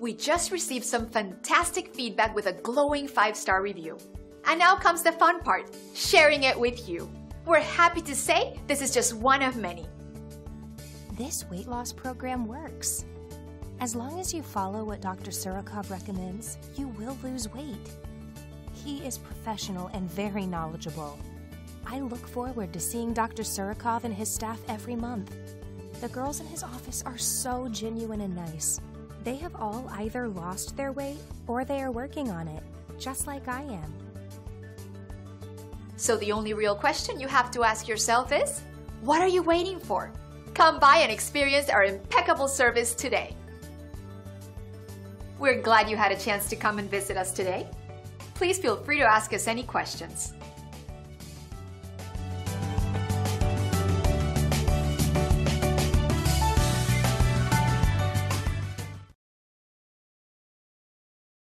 We just received some fantastic feedback with a glowing 5-star review. And now comes the fun part, sharing it with you. We're happy to say this is just one of many. This weight loss program works. As long as you follow what Dr. Surikov recommends, you will lose weight. He is professional and very knowledgeable. I look forward to seeing Dr. Surikov and his staff every month. The girls in his office are so genuine and nice. They have all either lost their weight or they are working on it, just like I am. So the only real question you have to ask yourself is, what are you waiting for? Come by and experience our impeccable service today. We're glad you had a chance to come and visit us today. Please feel free to ask us any questions.